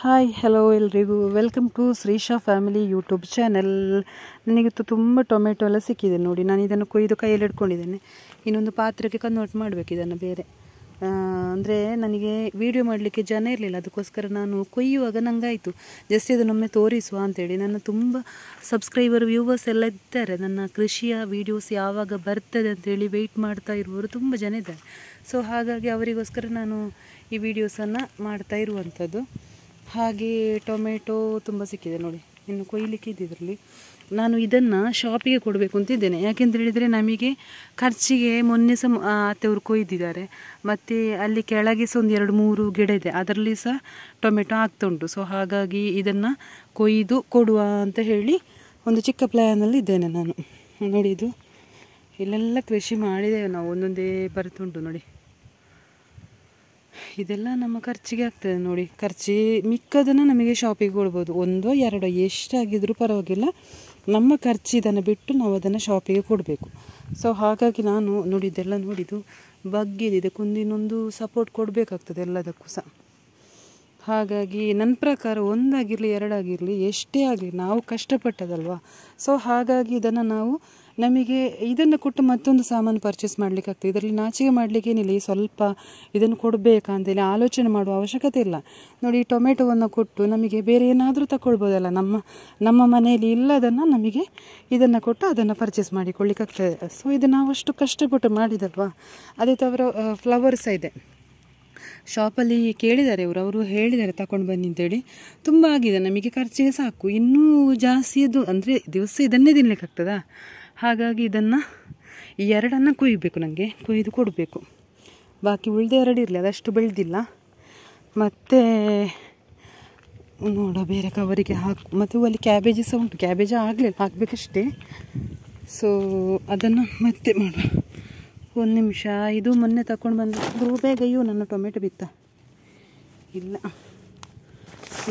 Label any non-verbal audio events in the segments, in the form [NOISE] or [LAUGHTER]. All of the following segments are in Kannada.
ಹಾಯ್ ಹಲೋ ಎಲ್ರಿಗೂ. Welcome to Shrisha family YouTube channel ನನಗಿತ್ತು ತುಂಬ ಟೊಮೆಟೊ ಎಲ್ಲ ಸಿಕ್ಕಿದೆ ನೋಡಿ. ನಾನು ಇದನ್ನು ಕೊಯ್ದು ಕೈಯಲ್ಲಿ ಇಟ್ಕೊಂಡಿದ್ದೇನೆ. ಇನ್ನೊಂದು ಪಾತ್ರಕ್ಕೆ ಕನ್ವರ್ಟ್ ಮಾಡಬೇಕು ಇದನ್ನು ಬೇರೆ. ಅಂದರೆ ನನಗೆ ವೀಡಿಯೋ ಮಾಡಲಿಕ್ಕೆ ಜನ ಇರಲಿಲ್ಲ. ಅದಕ್ಕೋಸ್ಕರ ನಾನು ಕೊಯ್ಯುವಾಗ ನಂಗಾಯಿತು. ಜಸ್ಟ್ ಇದನ್ನೊಮ್ಮೆ ತೋರಿಸುವ ಅಂತೇಳಿ. ನನ್ನ ತುಂಬ ಸಬ್ಸ್ಕ್ರೈಬರ್ ವ್ಯೂವರ್ಸ್ ಎಲ್ಲ ಇದ್ದಾರೆ. ನನ್ನ ಕೃಷಿಯ ವೀಡಿಯೋಸ್ ಯಾವಾಗ ಬರ್ತದೆ ಅಂತೇಳಿ ವೆಯ್ಟ್ ಮಾಡ್ತಾ ಇರುವವರು ತುಂಬ ಜನ ಇದ್ದಾರೆ. ಸೊ ಹಾಗಾಗಿ ಅವರಿಗೋಸ್ಕರ ನಾನು ಈ ವಿಡಿಯೋಸನ್ನು ಮಾಡ್ತಾ ಇರುವಂಥದ್ದು. ಹಾಗೆ ಟೊಮೆಟೊ ತುಂಬ ಸಿಕ್ಕಿದೆ ನೋಡಿ. ಇನ್ನು ಕೊಯ್ಲಿಕ್ಕೆ ಇದ್ದಿದ್ರಲ್ಲಿ ನಾನು ಇದನ್ನು ಶಾಪಿಗೆ ಕೊಡಬೇಕು ಅಂತಿದ್ದೇನೆ ಯಾಕೆಂತ ಹೇಳಿದರೆ ನಮಗೆ ಖರ್ಚಿಗೆ ಮೊನ್ನೆ ಸಹ ಅತ್ತೆಯವರು ಕೊಯ್ದಿದ್ದಾರೆ. ಮತ್ತು ಅಲ್ಲಿ ಕೆಳಗೆ ಸಹ ಒಂದು ಎರಡು ಮೂರು ಗಿಡ ಇದೆ. ಅದರಲ್ಲಿ ಸಹ ಟೊಮೆಟೊ ಆಗ್ತಾ ಉಂಟು. ಸೊ ಹಾಗಾಗಿ ಇದನ್ನು ಕೊಯ್ದು ಕೊಡುವ ಅಂತ ಹೇಳಿ ಒಂದು ಚಿಕ್ಕ ಪ್ಲ್ಯಾನಲ್ಲಿ ಇದ್ದೇನೆ ನಾನು. ನೋಡಿ ಇದು. ಇಲ್ಲೆಲ್ಲ ಕೃಷಿ ಮಾಡಿದ್ದೇವೆ ನಾವು. ಒಂದೊಂದೇ ಬರ್ತುಂಟು ನೋಡಿ. ಇದೆಲ್ಲ ನಮ್ಮ ಖರ್ಚಿಗೆ ಆಗ್ತದೆ ನೋಡಿ. ಖರ್ಚಿ ಮಿಕ್ಕದನ್ನು ನಮಗೆ ಶಾಪಿಗೆ ಕೊಡ್ಬೋದು. ಒಂದೋ ಎರಡೋ ಎಷ್ಟಾಗಿದ್ರೂ ಪರವಾಗಿಲ್ಲ. ನಮ್ಮ ಖರ್ಚು ಇದನ್ನು ಬಿಟ್ಟು ನಾವು ಅದನ್ನು ಶಾಪಿಗೆ ಕೊಡಬೇಕು. ಸೊ ಹಾಗಾಗಿ ನಾನು ನೋಡಿ ಇದೆಲ್ಲ ನೋಡಿದ್ದು ಬಗ್ಗಿದಿದೆ ಕುಂದಿನೊಂದು ಸಪೋರ್ಟ್ ಕೊಡಬೇಕಾಗ್ತದೆ ಎಲ್ಲದಕ್ಕೂ ಸಹ. ಹಾಗಾಗಿ ನನ್ನ ಪ್ರಕಾರ ಒಂದಾಗಿರಲಿ, ಎರಡಾಗಿರಲಿ, ಎಷ್ಟೇ ಆಗಲಿ ನಾವು ಕಷ್ಟಪಟ್ಟದಲ್ವ? ಸೊ ಹಾಗಾಗಿ ಇದನ್ನು ನಾವು ನಮಗೆ ಇದನ್ನು ಕೊಟ್ಟು ಮತ್ತೊಂದು ಸಾಮಾನು ಪರ್ಚೇಸ್ ಮಾಡಲಿಕ್ಕಾಗ್ತದೆ ಇದರಲ್ಲಿ ನಾಚಿಕೆ ಮಾಡಲಿಕ್ಕೆ ಏನಿಲ್ಲ. ಈ ಸ್ವಲ್ಪ ಇದನ್ನು ಕೊಡಬೇಕಾ ಅಂತೇಳಿ ಆಲೋಚನೆ ಮಾಡುವ ಅವಶ್ಯಕತೆ ಇಲ್ಲ. ನೋಡಿ, ಈ ಟೊಮೆಟೊವನ್ನು ಕೊಟ್ಟು ನಮಗೆ ಬೇರೆ ಏನಾದರೂ ತಗೊಳ್ಬೋದಲ್ಲ ನಮ್ಮ ನಮ್ಮ ಮನೆಯಲ್ಲಿ ಇಲ್ಲದನ್ನು ನಮಗೆ ಇದನ್ನು ಕೊಟ್ಟು ಅದನ್ನು ಪರ್ಚೇಸ್ ಮಾಡಿಕೊಳ್ಳಿಕ್ಕಾಗ್ತದೆ ಸೊ ಇದು ನಾವು ಅಷ್ಟು ಕಷ್ಟಪಟ್ಟು ಮಾಡಿದಲ್ವಾ? ಅದೇ ಥರ ಫ್ಲವರ್ಸ್ ಇದೆ. ಶಾಪಲ್ಲಿ ಕೇಳಿದ್ದಾರೆ ಇವರು. ಅವರು ಹೇಳಿದ್ದಾರೆ ತಗೊಂಡು ಬನ್ನಿ ಅಂತೇಳಿ ತುಂಬ ಆಗಿದೆ. ನಮಗೆ ಖರ್ಚಿಗೆ ಸಾಕು. ಇನ್ನೂ ಜಾಸ್ತಿ ಅದು, ಅಂದರೆ ದಿವಸ ಇದನ್ನೇ ತಿನ್ನಲಿಕ್ಕಾಗ್ತದಾ ಹಾಗಾಗಿ ಇದನ್ನು ಈ ಎರಡನ್ನು ಕುಯ್ಯಬೇಕು ನನಗೆ ಕುಯ್ದು ಕೊಡಬೇಕು. ಬಾಕಿ ಉಳಿದೇ ಎರಡು ಇರಲಿ, ಅದಷ್ಟು ಬೆಳೆದಿಲ್ಲ. ಮತ್ತು, ನೋಡ, ಬೇರೆ ಕವರಿಗೆ ಹಾಕು. ಮತ್ತು ಅಲ್ಲಿ ಕ್ಯಾಬೇಜ್ ಸಹ ಉಂಟು ಕ್ಯಾಬೇಜ್ ಆಗಲಿಲ್ಲ, ಹಾಕಬೇಕಷ್ಟೇ. ಸೊ ಅದನ್ನು ಮತ್ತೆ ಮಾಡುವ ಒಂದು ನಿಮಿಷ, ಇದು ಮೊನ್ನೆ ತಗೊಂಡು ಬಂದು ಬೇಗ ಅಯ್ಯೋ, ನನ್ನ ಟೊಮೆಟೊ ಬಿತ್ತ. ಇಲ್ಲ.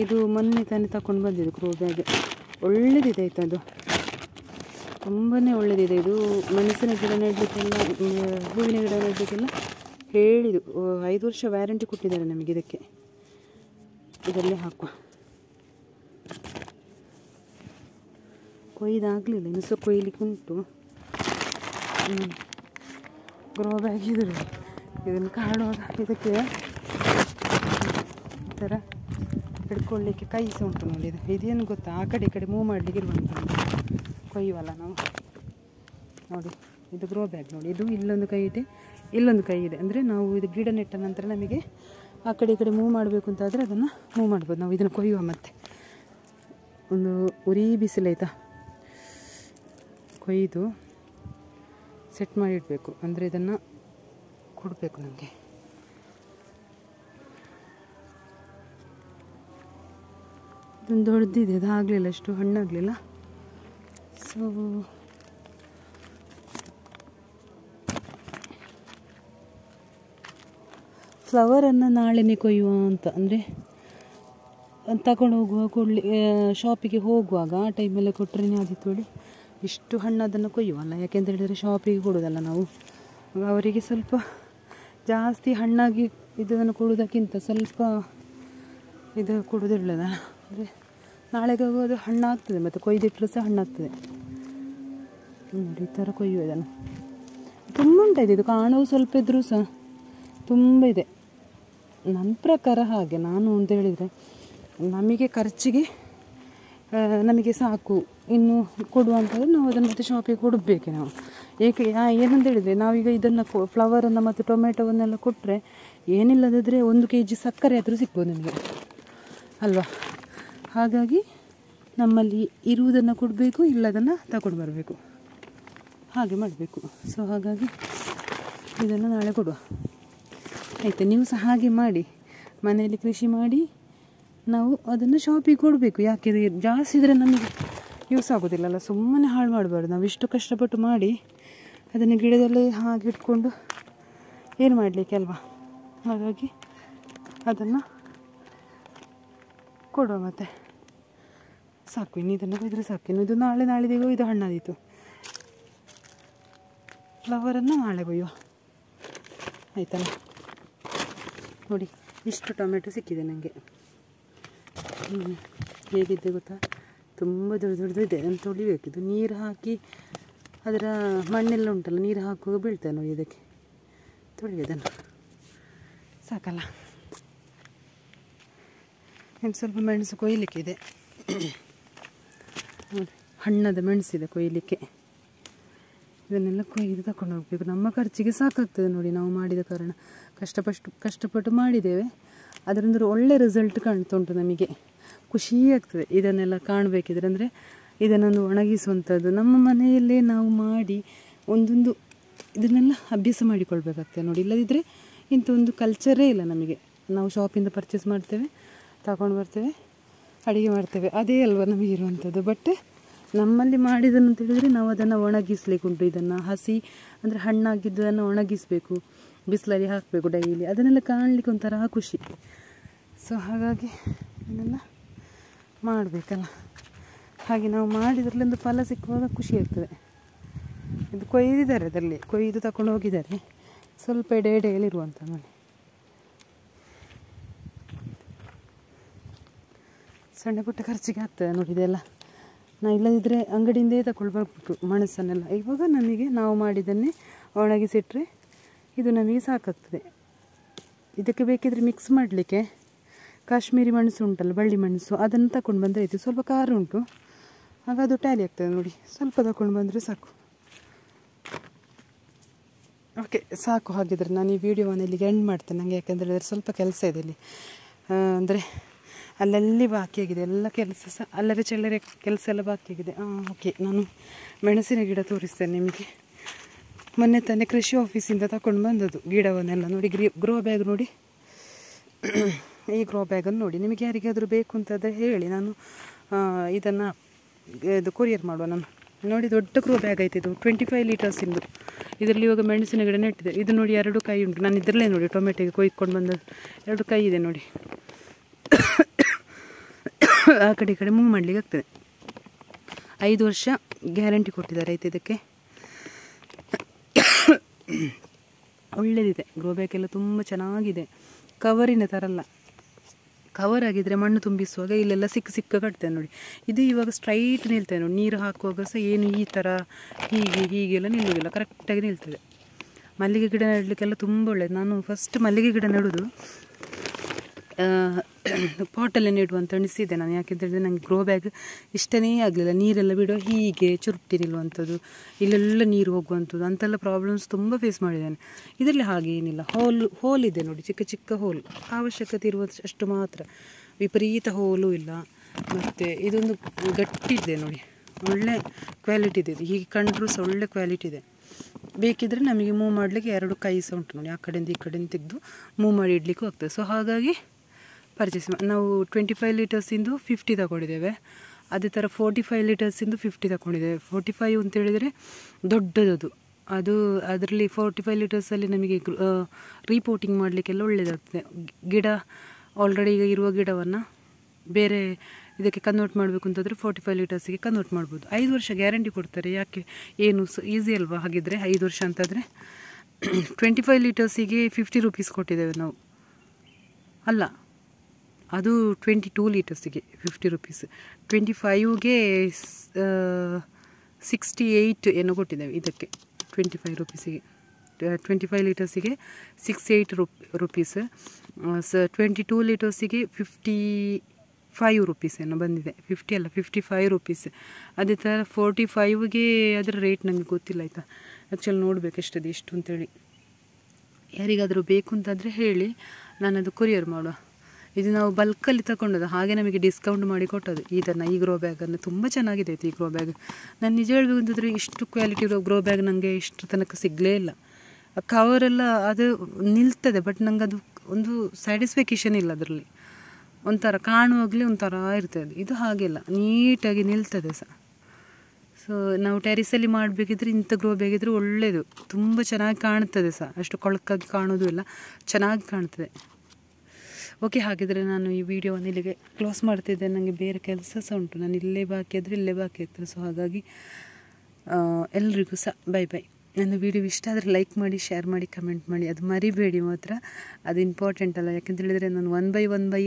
ಇದು ಮೊನ್ನೆ ತಾನೇ ತಗೊಂಡು ಬಂದಿದ್ದು ಗ್ರೂ ಬ್ಯಾಗ್ ಒಳ್ಳೆದಿದೆ ಆಯ್ತು ಅದು. ತುಂಬಾ ಒಳ್ಳೆಯದಿದೆ ಇದು ಮೆಣಸಿನ ಗಿಡ ನೆಡಲಿಕ್ಕೆಲ್ಲ ಹೂವಿನ ಗಿಡ ನೆಡಲಿಕ್ಕೆಲ್ಲ ಹೇಳಿದು ಐದು ವರ್ಷ ವ್ಯಾರಂಟಿ ಕೊಟ್ಟಿದ್ದಾರೆ ನಮಗೆ ಇದಕ್ಕೆ. ಇದರಲ್ಲೇ ಹಾಕುವ. ಕೊಯ್ದಾಗಲಿಲ್ಲ, ಇನ್ನು ಸಹ ಕೊಯ್ಲಿಕ್ಕೆ ಉಂಟು. ಗ್ರೋ ಬ್ಯಾಗ್ ಇದು ಇದನ್ನು ಕಾಡುವಾಗ ಇದಕ್ಕೆ ಈ ಥರ ಹಿಡ್ಕೊಳ್ಳಿಕ್ಕೆ ಕೈ ಸಹ ಉಂಟು ನೋಡಿ. ಇದು, ಇದೇನು ಗೊತ್ತಾ? ಆ ಕಡೆ ಈ ಕಡೆ ಮೂವ್ ಮಾಡಲಿಕ್ಕೆ ಇರುವಂಥದ್ದು ಕೊಯ್ಯುವಲ್ಲ ನಾವು? ನೋಡಿ, ಇದು ಗ್ರೋ ಬ್ಯಾಗ್ ನೋಡಿ, ಇದು ಇಲ್ಲೊಂದು ಕೈ ಇದೆ, ಇಲ್ಲೊಂದು ಕೈ ಇದೆ. ಅಂದರೆ ನಾವು ಇದು ಗಿಡ ನೆಟ್ಟ ನಂತರ ನಮಗೆ ಆ ಕಡೆ ಈ ಕಡೆ ಮೂವ್ ಮಾಡಬೇಕು ಅಂತಾದರೆ ಅದನ್ನು ಮೂವ್ ಮಾಡ್ಬೋದು. ನಾವು ಇದನ್ನು ಕೊಯ್ಯುವ ಮತ್ತೆ. ಒಂದು ಉರಿ ಬಿಸಿಲಾಯ್ತಾ ಕೊಯ್ದು ಸೆಟ್ ಮಾಡಿಡಬೇಕು. ಅಂದರೆ ಇದನ್ನು ಕೊಡಬೇಕು ನಮಗೆ. ಇದೊಂದು ದೊಡ್ಡದಿದೆ ಅದು ಆಗಲಿಲ್ಲ ಅಷ್ಟು ಹಣ್ಣಾಗಲಿಲ್ಲ. ಫ್ಲವರನ್ನು ನಾಳೆನೇ ಕೊಯ್ಯುವ ಅಂತ, ಅಂದರೆ ತಗೊಂಡು ಹೋಗುವ, ಕೊಡಲಿ ಶಾಪಿಗೆ ಹೋಗುವಾಗ ಆ ಟೈಮಲ್ಲೇ ಕೊಟ್ಟರೆ ಆದಿತ್ತು ಹೇಳಿ ಇಷ್ಟು ಹಣ್ಣು ಅದನ್ನು ಕೊಯ್ಯುವಲ್ಲ, ಯಾಕೆಂತ ಹೇಳಿದರೆ ಶಾಪಿಗೆ ಕೊಡೋದಲ್ಲ ನಾವು. ಅವರಿಗೆ ಸ್ವಲ್ಪ ಜಾಸ್ತಿ ಹಣ್ಣಾಗಿ ಇದನ್ನು ಕೊಡೋದಕ್ಕಿಂತ ಸ್ವಲ್ಪ ಇದು ಕೊಡೋದಿರಲಿಲ್ಲ ಅಂದರೆ ನಾಳೆಗೆ ಹಣ್ಣಾಗ್ತದೆ, ಮತ್ತು ಕೊಯ್ದಿಟ್ಟರೂ ಸಹ ಹಣ್ಣಾಗ್ತದೆ. ನೋಡಿ ಈ ಥರ ಕೊಯ್ಯುವುದನ್ನು ತುಂಬ ಉಂಟಾಯ್ತು. ಇದು ಕಾಣುವು ಸ್ವಲ್ಪ ಇದ್ದರೂ ಸಹ ತುಂಬ ಇದೆ. ನನ್ನ ಪ್ರಕಾರ ಹಾಗೆ, ನಾನು ಅಂತ ಹೇಳಿದರೆ ನಮಗೆ ಖರ್ಚಿಗೆ ನಮಗೆ ಸಾಕು. ಇನ್ನು ಕೊಡುವಂಥದ್ದು ನಾವು ಅದನ್ನು ಮತ್ತೆ ಶಾಪಿಗೆ ಕೊಡಬೇಕೆ ನಾವು. ಏಕೆ ಏನಂತ ಹೇಳಿದರೆ ನಾವೀಗ ಇದನ್ನು ಫ್ಲವರನ್ನು ಮತ್ತು ಟೊಮೆಟೊವನ್ನೆಲ್ಲ ಕೊಟ್ಟರೆ ಏನಿಲ್ಲದಿದ್ದರೆ ಒಂದು ಕೆ ಜಿ ಸಕ್ಕರೆ ಆದರೂ ಸಿಗ್ಬೋದು ನಿಮಗೆ. ಅಲ್ವಾ? ಹಾಗಾಗಿ ನಮ್ಮಲ್ಲಿ ಇರುವುದನ್ನು ಕೊಡಬೇಕು, ಇಲ್ಲದನ್ನು ತಗೊಂಡು ಬರಬೇಕು. ಹಾಗೆ ಮಾಡಬೇಕು. ಸೊ ಹಾಗಾಗಿ ಇದನ್ನು ನಾಳೆ ಕೊಡುವ. ಆಯಿತಾ? ನೀವು ಸಹ ಹಾಗೆ ಮಾಡಿ. ಮನೆಯಲ್ಲಿ ಕೃಷಿ ಮಾಡಿ ನಾವು ಅದನ್ನು ಶಾಪಿಗೆ ಕೊಡಬೇಕು. ಯಾಕೆ? ಜಾಸ್ತಿ ಇದ್ದರೆ ನಮಗೆ ಯೂಸ್ ಆಗೋದಿಲ್ಲಲ್ಲ. ಸುಮ್ಮನೆ ಹಾಳು ಮಾಡಬಾರ್ದು. ನಾವು ಇಷ್ಟು ಕಷ್ಟಪಟ್ಟು ಮಾಡಿ ಅದನ್ನು ಗಿಡದಲ್ಲಿ ಹಾಗೆ ಇಟ್ಕೊಂಡು ಏನು ಮಾಡಲಿಕ್ಕೆ ಅಲ್ವಾ? ಹಾಗಾಗಿ ಅದನ್ನು ಕೊಡುವ ಮತ್ತೆ. ಸಾಕು. ಇನ್ನು ಇದನ್ನು ಕೊಯ್ದರೆ ಸಾಕು. ಇನ್ನು ಇದು ನಾಳೆ ನಾಳಿದೆಗೋ, ಇದು ಹಣ್ಣಾದೀತು. ಫ್ಲವರನ್ನು ನಾಳೆ ಒಯ್ಯುವ ಆಯ್ತಲ್ಲ? ನೋಡಿ, ಇಷ್ಟು ಟೊಮೆಟೊ ಸಿಕ್ಕಿದೆ ನನಗೆ ಹೇಗಿದೆ ಗೊತ್ತಾ? ತುಂಬ ದೊಡ್ಡ ದೊಡ್ಡದಿದೆ, ನಾನು ತೊಳಿಬೇಕಿದು ನೀರು ಹಾಕಿ ಅದರ ಮಣ್ಣೆಲ್ಲ ಉಂಟಲ್ಲ, ನೀರು ಹಾಕುವಾಗ ಬೀಳ್ತದೆ ನೋಡಿ ಇದಕ್ಕೆ. ತೊಳಿಯೋದನ್ನು. ಸಾಕಲ್ಲ? ಇನ್ನು ಸ್ವಲ್ಪ ಮೆಣಸು ಕೊಯ್ಲಿಕ್ಕಿದೆ. ಹಣ್ಣದ ಮೆಣಸಿದೆ ಕೊಯ್ಲಿಕ್ಕೆ. ಇದನ್ನೆಲ್ಲ ಕೊಯ್ದು ತಗೊಂಡು ಹೋಗಬೇಕು. ನಮ್ಮ ಖರ್ಚಿಗೆ ಸಾಕಾಗ್ತದೆ ನೋಡಿ ನಾವು ಮಾಡಿದ ಕಾರಣ. ಕಷ್ಟಪಟ್ಟು ಕಷ್ಟಪಟ್ಟು ಮಾಡಿದ್ದೇವೆ. ಅದರಿಂದ ಒಳ್ಳೆ ರಿಸಲ್ಟ್ ಕಾಣ್ತಾ ಉಂಟು ನಮಗೆ. ಖುಷಿ ಆಗ್ತದೆ ಇದನ್ನೆಲ್ಲ ಕಾಣಬೇಕಿದ್ರೆ. ಅಂದರೆ ಇದನ್ನೊಂದು ಒಣಗಿಸುವಂಥದ್ದು. ನಮ್ಮ ಮನೆಯಲ್ಲೇ ನಾವು ಮಾಡಿ ಒಂದೊಂದು ಇದನ್ನೆಲ್ಲ ಅಭ್ಯಾಸ ಮಾಡಿಕೊಳ್ಬೇಕಾಗ್ತದೆ ನೋಡಿ. ಇಲ್ಲದಿದ್ದರೆ ಇಂಥ ಒಂದು ಕಲ್ಚರೇ ಇಲ್ಲ ನಮಗೆ. ನಾವು ಶಾಪಿಂದ ಪರ್ಚೇಸ್ ಮಾಡ್ತೇವೆ, ತಗೊಂಡು ಬರ್ತೇವೆ, ಅಡುಗೆ ಮಾಡ್ತೇವೆ. ಅದೇ ಅಲ್ವ ನಮಗೆ ಇರುವಂಥದ್ದು. ಬಟ್ ನಮ್ಮಲ್ಲಿ ಮಾಡಿದನ್ನು ಅಂತ ಹೇಳಿದರೆ ನಾವು ಅದನ್ನು ಒಣಗಿಸ್ಲಿಕ್ಕೆ ಉಂಟು ಇದನ್ನು ಹಸಿ, ಅಂದರೆ ಹಣ್ಣಾಗಿದ್ದನ್ನು ಒಣಗಿಸಬೇಕು, ಬಿಸಿಲಲ್ಲಿ ಹಾಕಬೇಕು ಡೈಲಿ. ಅದನ್ನೆಲ್ಲ ಕಾಣಲಿಕ್ಕೆ ಒಂಥರ ಖುಷಿ. ಸೊ ಹಾಗಾಗಿ ಇದನ್ನೆಲ್ಲ ಮಾಡಬೇಕಲ್ಲ. ಹಾಗೆ ನಾವು ಮಾಡಿದ್ರಲ್ಲಿ ಒಂದು ಫಲ ಸಿಕ್ಕುವಾಗ ಖುಷಿ ಇರ್ತದೆ ಇದು ಕೊಯ್ದಿದ್ದಾರೆ ಅದರಲ್ಲಿ, ಕೊಯ್ದು ತಗೊಂಡು ಹೋಗಿದ್ದಾರೆ. ಸ್ವಲ್ಪ ಎಡೆ ಎಡೆಯಲ್ಲಿರುವಂಥ ಮನೆ. ಸಣ್ಣ ಪುಟ್ಟ ಖರ್ಚಿಗೆ ಆಗ್ತದೆ ನೋಡಿ ನಾ ಇಲ್ಲದಿದ್ದರೆ ಅಂಗಡಿಯಿಂದೇ ತಗೊಳ್ಬೇಕು ಮೆಣಸನ್ನೆಲ್ಲ ಇವಾಗ ನಮಗೆ ನಾವು ಮಾಡಿದ್ದನ್ನೇ ಒಣಗಿಸಿಟ್ಟರೆ ಇದು ನಮಗೆ ಸಾಕಾಗ್ತದೆ. ಇದಕ್ಕೆ ಬೇಕಿದ್ರೆ ಮಿಕ್ಸ್ ಮಾಡಲಿಕ್ಕೆ ಕಾಶ್ಮೀರಿ ಮೆಣಸು ಉಂಟಲ್ಲ, ಬಳ್ಳಿ ಮೆಣಸು, ಅದನ್ನು ತಗೊಂಡು ಬಂದರೆ ಇದು ಸ್ವಲ್ಪ ಖಾರ ಉಂಟು. ಆಗ ಅದು ಟ್ಯಾಲಿ ಆಗ್ತದೆ ನೋಡಿ. ಸ್ವಲ್ಪ ತಗೊಂಡು ಬಂದರೆ ಸಾಕು. ಓಕೆ ಸಾಕು ಹಾಗಿದ್ರೆ ನಾನು ಈ ವಿಡಿಯೋವನ್ನು ಇಲ್ಲಿಗೆ ಎಂಡ್ ಮಾಡ್ತೇನೆ. ನನಗೆ ಯಾಕೆಂದರೆ ಸ್ವಲ್ಪ ಕೆಲಸ ಇದೆ ಇಲ್ಲಿ. ಅಂದರೆ ಅಲ್ಲಲ್ಲಿ ಬಾಕಿಯಾಗಿದೆ ಎಲ್ಲ ಕೆಲಸ ಸಹ ಅಲ್ಲರೆ ಚೆಲ್ಲರೆ ಕೆಲಸ ಎಲ್ಲ ಬಾಕಿಯಾಗಿದೆ ಹಾಂ ಓಕೆ ನಾನು ಮೆಣಸಿನ ಗಿಡ ತೋರಿಸ್ತೇನೆ ನಿಮಗೆ. ಮೊನ್ನೆ ತಾನೇ ಕೃಷಿ ಆಫೀಸಿಂದ ತಗೊಂಡು ಬಂದದ್ದು ಗಿಡವನ್ನೆಲ್ಲ ನೋಡಿ, ಗ್ರೀ ಗ್ರೋ ಬ್ಯಾಗ್ ನೋಡಿ. ಈ ಗ್ರೋ ಬ್ಯಾಗನ್ನು ನೋಡಿ, ನಿಮಗೆ ಯಾರಿಗಾದರೂ ಬೇಕು ಅಂತಂದರೆ ಹೇಳಿ. ನಾನು ಇದನ್ನು, ಇದು ಕೊರಿಯರ್ ಮಾಡುವ ನಾನು. ನೋಡಿ, ದೊಡ್ಡ ಗ್ರೋ ಬ್ಯಾಗ್ ಐತೆ ಇದು ಟ್ವೆಂಟಿ ಫೈವ್ ಲೀಟರ್ಸಿಂದು ಇದರಲ್ಲಿ ಇವಾಗ ಮೆಣಸಿನ ಗಿಡ ನೆಟ್ಟಿದೆ. ಇದು ನೋಡಿ ಎರಡು ಕೈ ಉಂಟು. ನಾನು ಇದರಲ್ಲೇ ನೋಡಿ, ಟೊಮೆಟೊಗೆ ಕೊಯ್ಕೊಂಡು ಬಂದದ್ದು. ಎರಡು ಕೈ ಇದೆ ನೋಡಿ. ಆ ಕಡೆ ಈ ಕಡೆ ಮೂವ್ ಮಾಡಲಿಕ್ಕೆ ಆಗ್ತದೆ. ಐದು ವರ್ಷ ಗ್ಯಾರಂಟಿ ಕೊಟ್ಟಿದ್ದಾರೆ ಆಯ್ತು ಇದಕ್ಕೆ. ಒಳ್ಳೆಯದಿದೆ ಗ್ರೋ ಬ್ಯಾಕೆಲ್ಲ ತುಂಬ ಚೆನ್ನಾಗಿದೆ. ಕವರಿನ ಥರ ಅಲ್ಲ ಕವರ್ ಆಗಿದ್ರೆ ಮಣ್ಣು ತುಂಬಿಸುವಾಗ ಇಲ್ಲೆಲ್ಲ ಸಿಕ್ಕ ಸಿಕ್ಕ ಕಟ್ತೇನೆ ನೋಡಿ. ಇದು ಇವಾಗ ಸ್ಟ್ರೈಟ್ ನಿಲ್ತದೆ ನೋಡಿ. ನೀರು ಹಾಕುವಾಗ ಸಹ ಏನು ಈ ಥರ ಹೀಗೆ ಹೀಗೆಲ್ಲ ನಿಲ್ಲುವುದಿಲ್ಲ. ಕರೆಕ್ಟಾಗಿ ನಿಲ್ತದೆ. ಮಲ್ಲಿಗೆ ಗಿಡ ನೆಡಲಿಕ್ಕೆಲ್ಲ ತುಂಬ ಒಳ್ಳೆಯದು ನಾನು ಫಸ್ಟ್ ಮಲ್ಲಿಗೆ ಗಿಡ ನೆಡೋದು [CLEARS THROAT] ಪಾಟಲ್ಲೇ ನೀಡುವ ಅಂತ ಅನಿಸಿದೆ ನಾನು. ಯಾಕೆಂತೇಳಿದ್ರೆ ನನಗೆ ಗ್ರೋ ಬ್ಯಾಗ್ ಇಷ್ಟನೇ ಆಗಲಿಲ್ಲ. ನೀರೆಲ್ಲ ಬಿಡೋ ಹೀಗೆ ಚುರುಟಿ ನಿಲ್ಲುವಂಥದ್ದು ಇಲ್ಲೆಲ್ಲ ನೀರು ಹೋಗುವಂಥದ್ದು, ಅಂತೆಲ್ಲ ಪ್ರಾಬ್ಲಮ್ಸ್ ತುಂಬ ಫೇಸ್ ಮಾಡಿದ್ದೇನೆ. ಇದರಲ್ಲಿ ಹಾಗೆ ಏನಿಲ್ಲ. ಹೋಲ್ ಹೋಲ್ ಇದೆ ನೋಡಿ, ಚಿಕ್ಕ ಚಿಕ್ಕ ಹೋಲ್ ಅವಶ್ಯಕತೆ ಇರುವಷ್ಟು ಮಾತ್ರ. ವಿಪರೀತ ಹೋಲು ಇಲ್ಲ. ಮತ್ತು ಇದೊಂದು ಗಟ್ಟಿದೆ ನೋಡಿ. ಒಳ್ಳೆ ಕ್ವಾಲಿಟಿ ಇದೆ ಹೀಗೆ ಕಂಡ್ರೂ ಸಹ ಒಳ್ಳೆ ಕ್ವಾಲಿಟಿ ಇದೆ. ಬೇಕಿದ್ರೆ ನಮಗೆ ಮೂವ್ ಮಾಡಲಿಕ್ಕೆ ಎರಡು ಕೈ ಸಹ ಉಂಟು ನೋಡಿ. ಆ ಕಡೆಯಿಂದ ಈ ಕಡೆಯಿಂದ ತೆಗೆದು ಮೂವ್ ಮಾಡಿ ಇಡ್ಲಿಕ್ಕೂ ಆಗ್ತದೆ. ಸೊ ಹಾಗಾಗಿ ಪರ್ಚೇಸ್ ನಾವು ಟ್ವೆಂಟಿ ಫೈವ್ ಲೀಟರ್ಸಿಂದು ಫಿಫ್ಟಿ ತಗೊಂಡಿದ್ದೇವೆ. ಅದೇ ಥರ ಫೋರ್ಟಿ ಫೈವ್ ಲೀಟರ್ಸಿಂದು ಫಿಫ್ಟಿ ತಗೊಂಡಿದ್ದೇವೆ. ಫೋರ್ಟಿ ಫೈವ್ ಅಂತೇಳಿದರೆ ದೊಡ್ಡದದು. ಅದು ಅದರಲ್ಲಿ ಫೋರ್ಟಿ ಫೈವ್ ಲೀಟರ್ಸಲ್ಲಿ ನಮಗೆ ರೀಪೋರ್ಟಿಂಗ್ ಮಾಡಲಿಕ್ಕೆಲ್ಲ ಒಳ್ಳೆಯದಾಗ್ತದೆ ಗಿಡ ಆಲ್ರೆಡಿ ಈಗ ಇರುವ ಗಿಡವನ್ನು ಬೇರೆ ಇದಕ್ಕೆ ಕನ್ವರ್ಟ್ ಮಾಡಬೇಕು ಅಂತಂದರೆ ಫೋರ್ಟಿ ಫೈವ್ ಲೀಟರ್ಸಿಗೆ ಕನ್ವರ್ಟ್ ಮಾಡ್ಬೋದು. ಐದು ವರ್ಷ ಗ್ಯಾರಂಟಿ ಕೊಡ್ತಾರೆ. ಯಾಕೆ? ಏನು ಈಸಿ ಅಲ್ವಾ ಹಾಗಿದ್ದರೆ ಐದು ವರ್ಷ ಅಂತಂದರೆ ಟ್ವೆಂಟಿ ಫೈವ್ ಲೀಟರ್ಸಿಗೆ ಫಿಫ್ಟಿ ರುಪೀಸ್ ಕೊಟ್ಟಿದ್ದೇವೆ ನಾವು. ಅಲ್ಲ ಅದು ಟ್ವೆಂಟಿ ಟೂ ಲೀಟರ್ಸಿಗೆ ಫಿಫ್ಟಿ ರುಪೀಸ್ ಟ್ವೆಂಟಿ ಫೈವ್ಗೆ ಸಿಕ್ಸ್ಟಿ ಏಯ್ಟ್ ಏನೋ ಕೊಟ್ಟಿದ್ದೇವೆ ಇದಕ್ಕೆ ಟ್ವೆಂಟಿ ಫೈವ್ ರುಪೀಸಿಗೆ ಟ್ವೆಂಟಿ ಫೈವ್ ಲೀಟರ್ಸಿಗೆ ಸಿಕ್ಸ್ ಏಯ್ಟ್ ರುಪ್ ರುಪೀಸ್ ಸ ಟ್ವೆಂಟಿ ಟೂ ಲೀಟರ್ಸಿಗೆ ಫಿಫ್ಟಿ ಫೈವ್ ರುಪೀಸ್ ಏನೋ ಬಂದಿದೆ. ಫಿಫ್ಟಿ ಅಲ್ಲ ಫಿಫ್ಟಿ ಫೈವ್ ರುಪೀಸ್ ಅದೇ ಥರ ಫೋರ್ಟಿ ಫೈವ್ಗೆ ಅದರ ರೇಟ್ ನನಗೆ ಗೊತ್ತಿಲ್ಲ ಆಯಿತಾ. ಆ್ಯಕ್ಚುಲಿ ನೋಡಬೇಕು ಎಷ್ಟದು, ಎಷ್ಟು ಅಂತೇಳಿ. ಯಾರಿಗಾದರೂ ಬೇಕು ಅಂತಂದರೆ ಹೇಳಿ ನಾನು ಅದು ಕೊರಿಯರ್ ಮಾಡುವ. ಇದು ನಾವು ಬಲ್ಕಲ್ಲಿ ತಗೊಂಡದ್ದು ಹಾಗೆ ನಮಗೆ ಡಿಸ್ಕೌಂಟ್ ಮಾಡಿ ಕೊಟ್ಟದ್ದು. ಇದನ್ನು ಈ ಗ್ರೋ ಬ್ಯಾಗನ್ನು ತುಂಬ ಚೆನ್ನಾಗಿದೆ ಈ ಗ್ರೋ ಬ್ಯಾಗ್ ನಾನು ನಿಜ ಹೇಳಬೇಕು ಅಂತಂದರೆ ಇಷ್ಟು ಕ್ವಾಲಿಟಿ ಇರೋ ಗ್ರೋ ಬ್ಯಾಗ್ ನನಗೆ ಇಷ್ಟು ತನಕ ಸಿಗಲೇ ಇಲ್ಲ. ಕವರೆಲ್ಲ ಅದು ನಿಲ್ತದೆ ಬಟ್ ನಂಗೆ ಅದು ಒಂದು ಸ್ಯಾಟಿಸ್ಫೆಕೇಶನ್ ಇಲ್ಲ ಅದರಲ್ಲಿ. ಒಂಥರ ಕಾಣುವಾಗಲೇ ಒಂಥರ ಇರ್ತದೆ ಇದು ಹಾಗೆಲ್ಲ ನೀಟಾಗಿ ನಿಲ್ತದೆ ಸಹ. ಸೊ ನಾವು ಟೆರಿಸಲ್ಲಿ ಮಾಡಬೇಕಿದ್ರೆ ಇಂಥ ಗ್ರೋ ಬೇಕಿದ್ರೆ ಒಳ್ಳೆಯದು ತುಂಬ ಚೆನ್ನಾಗಿ ಕಾಣ್ತದೆ ಸಹ. ಅಷ್ಟು ಕೊಳಕಾಗಿ ಕಾಣೋದು ಇಲ್ಲ, ಚೆನ್ನಾಗಿ ಕಾಣ್ತದೆ. ಓಕೆ, ಹಾಗಿದ್ರೆ ನಾನು ಈ ವಿಡಿಯೋವನ್ನು ಇಲ್ಲಿಗೆ ಕ್ಲೋಸ್ ಮಾಡ್ತಿದ್ದೆ. ನನಗೆ ಬೇರೆ ಕೆಲಸ ಸಹ ಉಂಟು. ನಾನು ಇಲ್ಲೇ ಬಾಕಿ ಆದರೆ ಇಲ್ಲೇ ಬಾಕಿ ಆಗ್ತದೆ ಸೊ ಹಾಗಾಗಿ ಎಲ್ರಿಗೂ ಸಹ ಬೈ ಬೈ ನನ್ನ ವಿಡಿಯೋ ಇಷ್ಟ ಆದರೆ ಲೈಕ್ ಮಾಡಿ ಶೇರ್ ಮಾಡಿ ಕಮೆಂಟ್ ಮಾಡಿ. ಅದು ಮರಿಬೇಡಿ ಮಾತ್ರ. ಅದು ಇಂಪಾರ್ಟೆಂಟ್ ಅಲ್ಲ. ಯಾಕೆಂತ ಹೇಳಿದರೆ ನಾನು ಒನ್ ಬೈ ಒನ್ ಬೈ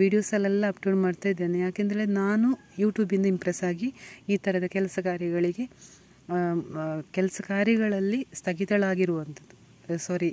ವೀಡಿಯೋಸಲ್ಲೆಲ್ಲ ಅಪ್ಲೋಡ್ ಮಾಡ್ತಾ ಇದ್ದೇನೆ. ಯಾಕೆಂದರೆ ನಾನು ಯೂಟ್ಯೂಬಿಂದ ಇಂಪ್ರೆಸ್ ಆಗಿ ಈ ಥರದ ಕೆಲಸ ಕಾರ್ಯಗಳಿಗೆ ಕೆಲಸ ಕಾರ್ಯಗಳಲ್ಲಿ ಸ್ಥಗಿತಳಾಗಿರುವಂಥದ್ದು. ಸಾರಿ